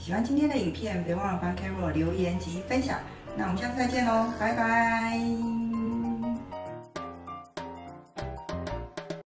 喜欢今天的影片别忘了帮 carol 留言及分享。那我们下次再见喽拜拜。